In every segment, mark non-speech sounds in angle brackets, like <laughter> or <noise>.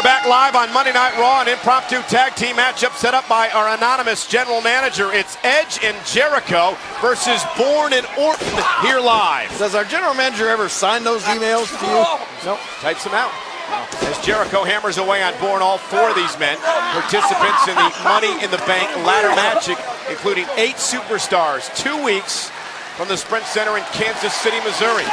are back live on Monday Night Raw, an impromptu tag team matchup set up by our anonymous general manager. It's Edge and Jericho versus Bourne and Orton here live. Does our general manager ever sign those emails to you? Nope. Types them out. As Jericho hammers away on Bourne, all four of these men, participants in the Money in the Bank ladder match, including eight superstars, two weeks from the Sprint Center in Kansas City, Missouri.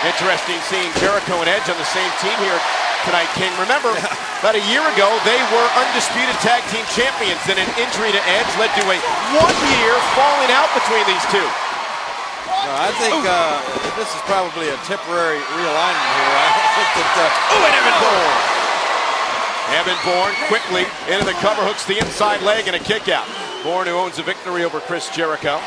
Interesting seeing Jericho and Edge on the same team here tonight, King. Remember, about a year ago, they were undisputed tag team champions. Then an injury to Edge led to a one-year falling out between these two. No, I think uh, this is probably a temporary realignment here. <laughs> I think that. Uh, oh, and Evan Bourne. Evan Bourne quickly into the cover, hooks the inside leg and a kick out. Bourne who owns a victory over Chris Jericho.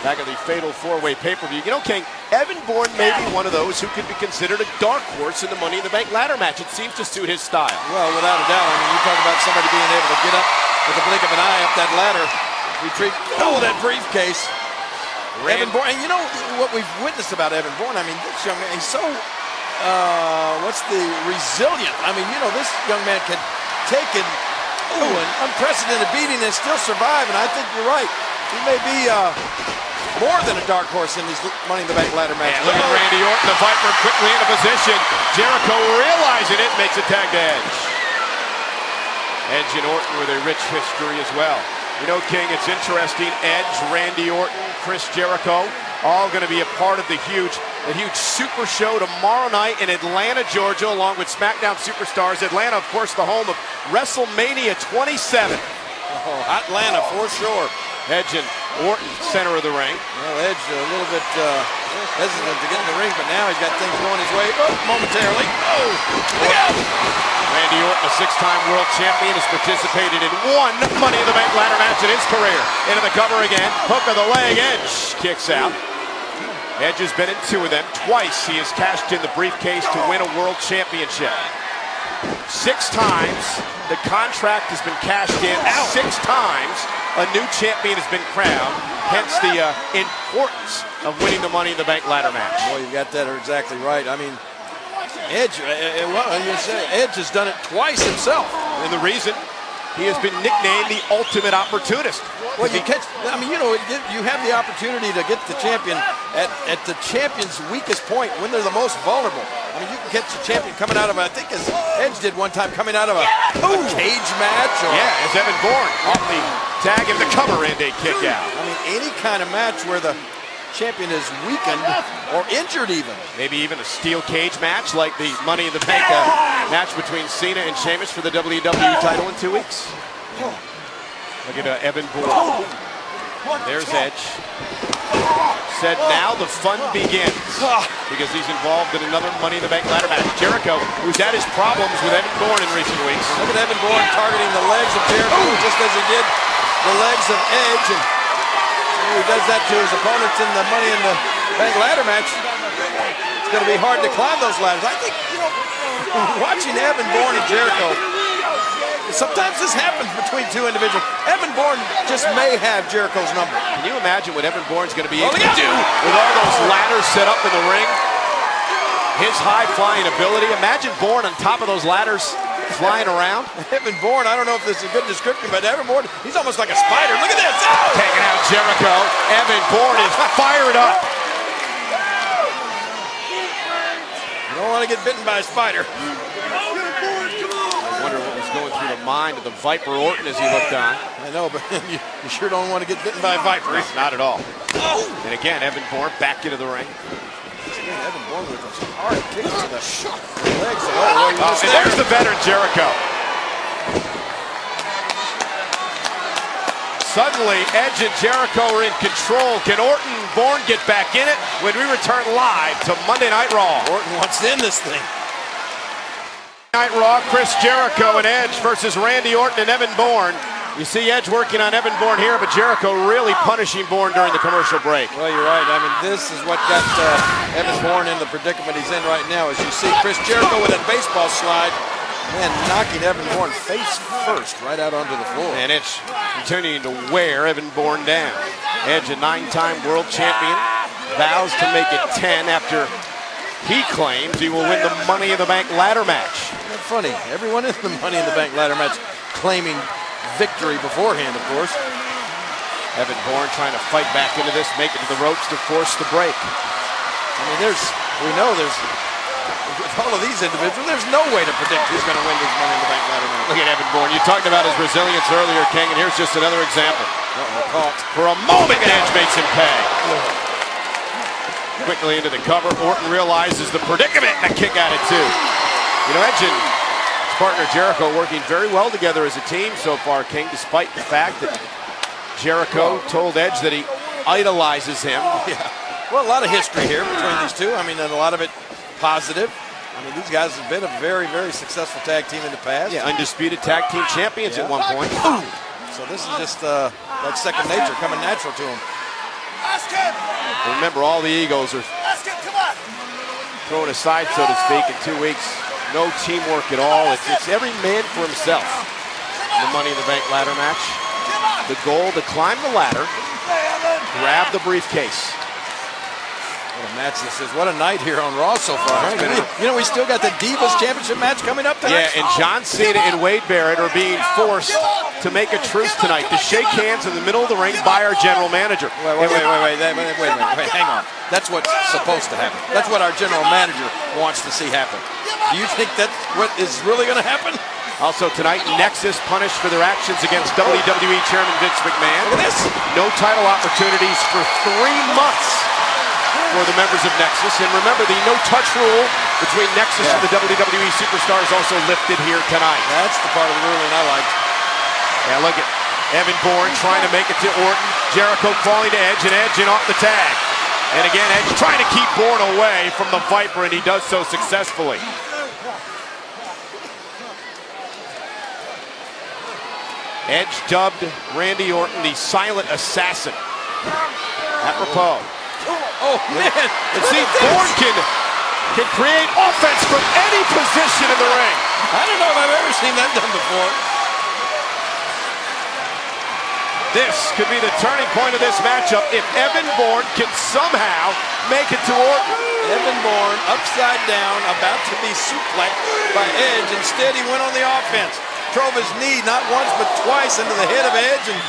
Back of the fatal four-way pay-per-view. You know, King, Evan Bourne may be one of those who could be considered a dark horse in the Money in the Bank ladder match. It seems to suit his style. Well, without a doubt. I mean, you talk about somebody being able to get up with the blink of an eye up that ladder, retrieve, oh, that briefcase. Evan Bourne, and you know what we've witnessed about Evan Bourne? I mean, this young man, he's so, uh, what's the resilient? I mean, you know, this young man can take an Ooh, an unprecedented beating and still survive. And I think you're right. He may be uh, more than a dark horse in these Money in the Bank ladder matches. Yeah, look at Randy Orton, the Viper quickly into position. Jericho realizing it makes a tag to Edge. Edge and Orton with a rich history as well. You know, King, it's interesting. Edge, Randy Orton, Chris Jericho, all going to be a part of the huge the huge super show tomorrow night in Atlanta, Georgia, along with SmackDown Superstars. Atlanta, of course, the home of WrestleMania 27. Oh, Atlanta for sure. Edge and Orton, center of the ring. Well, Edge a little bit uh, hesitant to get in the ring, but now he's got things going his way oh, momentarily. Oh, look out! Randy Orton, a six-time world champion, has participated in one Money in the Bank ladder match in his career. Into the cover again, hook of the leg, Edge kicks out. Edge has been in two of them. Twice he has cashed in the briefcase to win a world championship. Six times the contract has been cashed in. Six times a new champion has been crowned. Hence the uh, importance of winning the Money in the Bank ladder match. Well, you got that exactly right. I mean, Edge, uh, uh well, you say Edge has done it twice himself. And the reason he has been nicknamed the ultimate opportunist. Well, you catch, I mean, you know, you have the opportunity to get the champion at, at the champion's weakest point when they're the most vulnerable. I mean, you can catch the champion coming out of, I think as Edge did one time, coming out of a, a cage match. Or, yeah, as Evan Bourne off the tag and the cover and a kick out. I mean, any kind of match where the champion is weakened or injured even. Maybe even a steel cage match like the Money in the Bank uh, match between Cena and Sheamus for the WWE title in two weeks. Look at uh, Evan Bourne. There's Edge. Said now the fun begins because he's involved in another Money in the Bank ladder match. Jericho, who's had his problems with Evan Bourne in recent weeks. Look at Evan Bourne targeting the legs of Jericho just as he did the legs of Edge. And he does that to his opponents in the Money in the Bank ladder match. It's going to be hard to climb those ladders. I think, you know, <laughs> watching Evan Bourne and Jericho, sometimes this happens between two individuals. Evan Bourne just may have Jericho's number. Can you imagine what Evan Bourne's going to be oh, able to do with all those ladders set up in the ring? His high flying ability. Imagine Bourne on top of those ladders flying around. <laughs> Evan Bourne, I don't know if this is a good description, but Evan Bourne, he's almost like a spider. Look at this. Oh! Taking out Jericho. Evan Bourne is fired up. You don't want to get bitten by a spider. I wonder what was going through the mind of the Viper Orton as he looked on. I know, but <laughs> you, you sure don't want to get bitten by a viper. No, not at all. And again, Evan Bourne back into the ring. Evan Bourne with those hard kicks to the legs. Oh, oh, and there's the veteran Jericho. Suddenly, Edge and Jericho are in control. Can Orton Bourne get back in it when we return live to Monday Night Raw? Orton wants in this thing. Night Raw, Chris Jericho and Edge versus Randy Orton and Evan Bourne. You see Edge working on Evan Bourne here, but Jericho really punishing Bourne during the commercial break. Well, you're right. I mean, this is what got uh, Evan Bourne in the predicament he's in right now. As you see Chris Jericho with that baseball slide, man, knocking Evan Bourne face first right out onto the floor. And it's continuing to wear Evan Bourne down. Edge, a nine-time world champion, vows to make it 10 after He claims he will win the Money in the Bank ladder match. Isn't that funny? Everyone in the Money in the Bank ladder match claiming victory beforehand, of course. Evan Bourne trying to fight back into this, make it to the ropes to force the break. I mean, there's, we know there's, with all of these individuals, there's no way to predict who's going to win this Money in the Bank ladder match. Look at Evan Bourne. You talked about his resilience earlier, King, and here's just another example. Uh-oh. For a moment, Edge makes him pay. Quickly into the cover. Orton realizes the predicament and a kick out of two. You know, Edge and partner Jericho working very well together as a team so far, King, despite the fact that Jericho told Edge that he idolizes him. <laughs> Yeah. Well, a lot of history here between these two. I mean, and a lot of it positive. I mean, these guys have been a very, very successful tag team in the past. Yeah, undisputed tag team champions Yeah. at one point. So this is just uh, like second nature, coming natural to them. Remember, all the egos are thrown aside, so to speak, in two weeks. No teamwork at all. It's, it's every man for himself. The Money in the Bank ladder match. The goal to climb the ladder, grab the briefcase. What a match this is. What a night here on Raw so far. Right. <laughs> You know, we still got the Divas Championship match coming up tonight. Yeah, and John Cena and Wade Barrett are being forced to make a truce tonight to shake hands in the middle of the ring by our general manager. Wait, wait, wait, wait, wait, wait, wait, wait, wait, wait, hang on. That's what's supposed to happen. That's what our general manager wants to see happen. Do you think that's what is really going to happen? Also tonight, Nexus punished for their actions against WWE Chairman Vince McMahon. Look at this. No title opportunities for three months for the members of Nexus. And remember, the no-touch rule between Nexus Yeah. and the WWE superstars also lifted here tonight. That's the part of the ruling I like. Yeah, look at Evan Bourne trying to make it to Orton. Jericho falling to Edge and Edge and off the tag. And again, Edge trying to keep Bourne away from the Viper, and he does so successfully. Edge dubbed Randy Orton the silent assassin. Apropos. Oh, man. And see, Bourne can, can create offense from any position in the ring. I don't know if I've ever seen that done before. This could be the turning point of this matchup if Evan Bourne can somehow make it to Orton. Evan Bourne upside down, about to be suplexed by Edge. Instead, he went on the offense. Drove his knee not once but twice into the head of Edge and